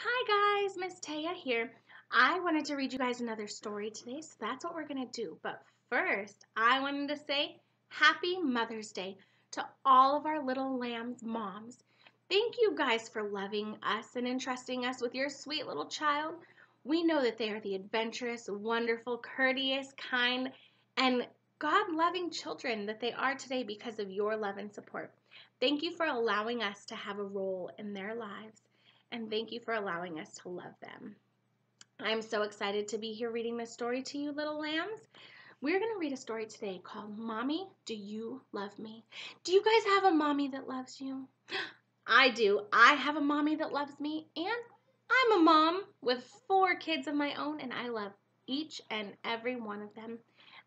Hi guys, Miss Taya here. I wanted to read you guys another story today, so that's what we're going to do. But first, I wanted to say Happy Mother's Day to all of our little lambs' moms. Thank you guys for loving us and entrusting us with your sweet little child. We know that they are the adventurous, wonderful, courteous, kind, and God loving children that they are today because of your love and support. Thank you for allowing us to have a role in their lives, and thank you for allowing us to love them. I'm so excited to be here reading this story to you, little lambs. We're going to read a story today called Mommy, Do You Love Me? Do you guys have a mommy that loves you? I do. I have a mommy that loves me, and I'm a mom with four kids of my own, and I love each and every one of them.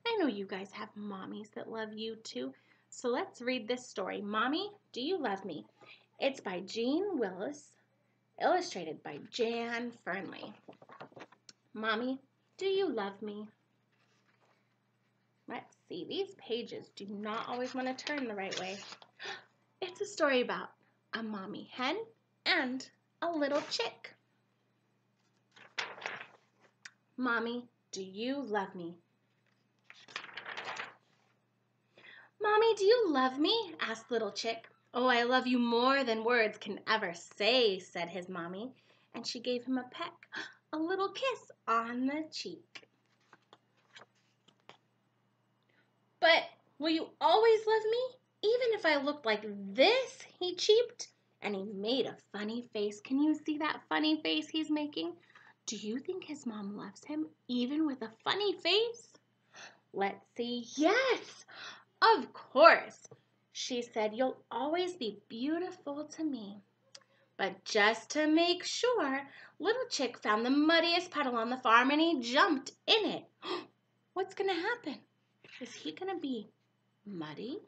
I know you guys have mommies that love you too. So let's read this story. Mommy, Do You Love Me? It's by Jeanne Willis, illustrated by Jan Fearnley. Mommy, do you love me? Let's see, these pages do not always want to turn the right way. It's a story about a mommy hen and a little chick. Mommy, do you love me? Mommy, do you love me? asked Little Chick. Oh, I love you more than words can ever say, said his mommy, and she gave him a peck a little kiss on the cheek. But will you always love me, even if I looked like this? He cheeped, and he made a funny face. Can you see that funny face he's making? Do you think his mom loves him, even with a funny face? Let's see. Yes, of course. She said, You'll always be beautiful to me. But just to make sure, Little Chick found the muddiest puddle on the farm and he jumped in it. What's going to happen? Is he going to be muddy?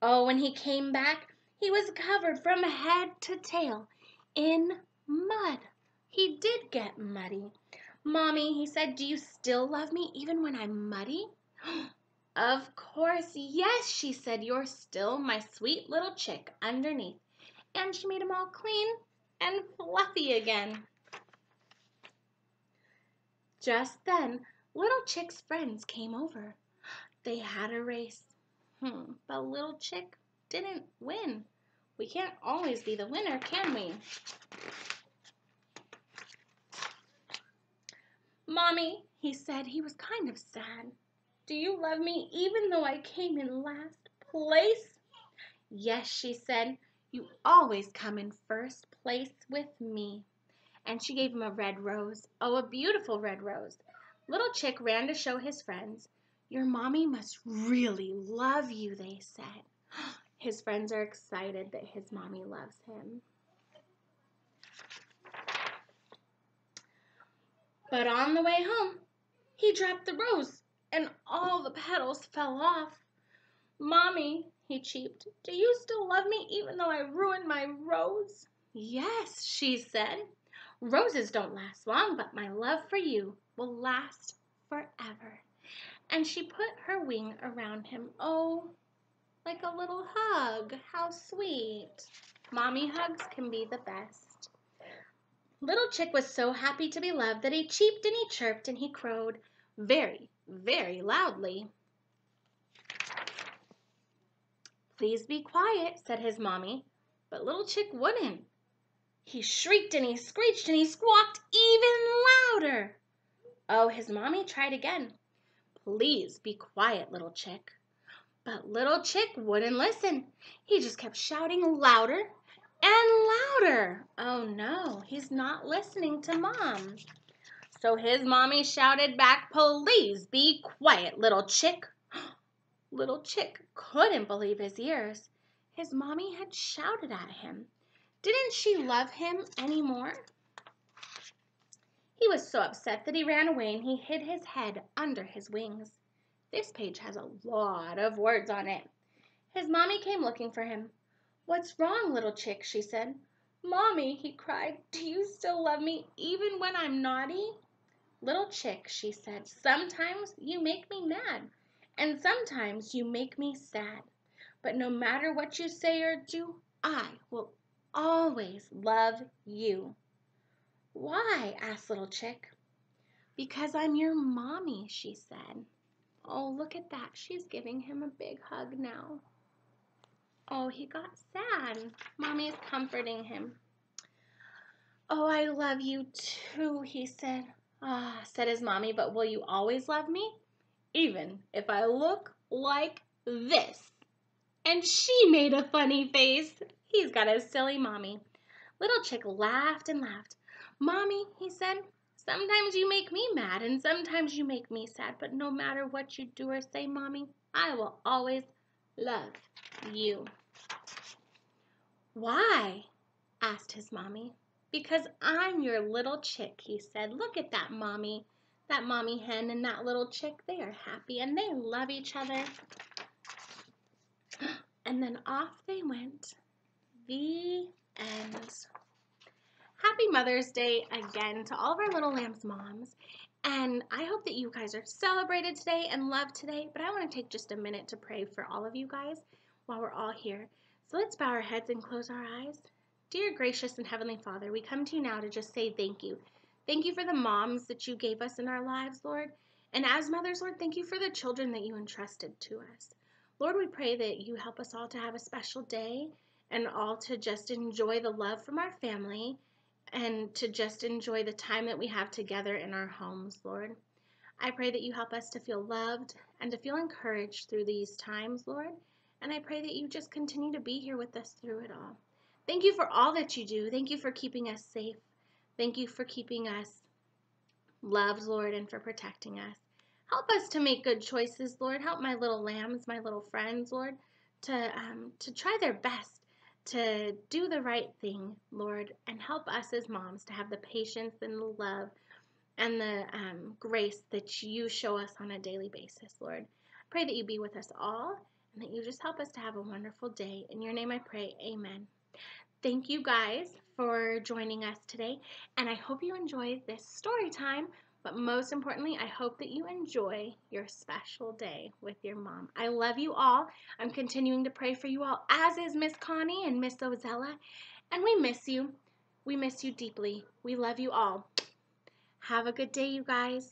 Oh, when he came back, he was covered from head to tail in mud. He did get muddy. Mommy, he said, do you still love me even when I'm muddy? Of course, yes, she said, you're still my sweet little chick underneath and she made them all clean and fluffy again. Just then, Little Chick's friends came over. They had a race. Hmm, but Little Chick didn't win. We can't always be the winner, can we? Mommy, he said, he was kind of sad. Do you love me even though I came in last place? Yes, she said. You always come in first place with me. And she gave him a red rose. Oh, a beautiful red rose. Little Chick ran to show his friends. Your mommy must really love you, they said. His friends are excited that his mommy loves him. But on the way home, he dropped the rose and all the petals fell off. Mommy, he cheeped. Do you still love me even though I ruined my rose? Yes, she said. Roses don't last long, but my love for you will last forever. And she put her wing around him. Oh, like a little hug. How sweet. Mommy hugs can be the best. Little Chick was so happy to be loved that he cheeped and he chirped and he crowed very, very loudly. Please be quiet, said his mommy, but little Chick wouldn't. He shrieked and he screeched and he squawked even louder. Oh, his mommy tried again. Please be quiet, little Chick. But little Chick wouldn't listen. He just kept shouting louder and louder. Oh no, he's not listening to mom. So his mommy shouted back, Please be quiet, little Chick. Little Chick couldn't believe his ears. His mommy had shouted at him. Didn't she love him any more? He was so upset that he ran away and he hid his head under his wings. This page has a lot of words on it. His mommy came looking for him. What's wrong, little chick? she said. Mommy, he cried, do you still love me even when I'm naughty? Little chick, she said, sometimes you make me mad and sometimes you make me sad. But no matter what you say or do, I will always love you. Why? asked Little Chick. Because I'm your mommy, she said. Oh, look at that. She's giving him a big hug now. Oh, he got sad. Mommy is comforting him. Oh, I love you too, he said. Ah, said his mommy, but will you always love me? Even if I look like this. And she made a funny face. He's got a silly mommy. Little Chick laughed and laughed. Mommy, he said, sometimes you make me mad and sometimes you make me sad, but no matter what you do or say, Mommy, I will always love you. Why? asked his mommy. Because I'm your little chick, he said. Look at that mommy. That mommy hen and that little chick, they are happy and they love each other. And then off they went. The end. Happy Mother's Day again to all of our little lambs moms. And I hope that you guys are celebrated today and loved today. But I want to take just a minute to pray for all of you guys while we're all here. So let's bow our heads and close our eyes. Dear gracious and heavenly Father, we come to you now to just say thank you. Thank you for the moms that you gave us in our lives, Lord. And as mothers, Lord, thank you for the children that you entrusted to us. Lord, we pray that you help us all to have a special day and all to just enjoy the love from our family and to just enjoy the time that we have together in our homes, Lord. I pray that you help us to feel loved and to feel encouraged through these times, Lord. And I pray that you just continue to be here with us through it all. Thank you for all that you do. Thank you for keeping us safe. Thank you for keeping us loved, Lord, and for protecting us. Help us to make good choices, Lord. Help my little lambs, my little friends, Lord, to um, to try their best to do the right thing, Lord, and help us as moms to have the patience and the love and the um, grace that you show us on a daily basis, Lord. I pray that you be with us all and that you just help us to have a wonderful day. In your name I pray, amen. Thank you guys for joining us today, and I hope you enjoy this story time but most importantly, I hope that you enjoy your special day with your mom. I love you all. I'm continuing to pray for you all, as is Miss Connie and Miss Ozella. And we miss you. We miss you deeply. We love you all. Have a good day, you guys.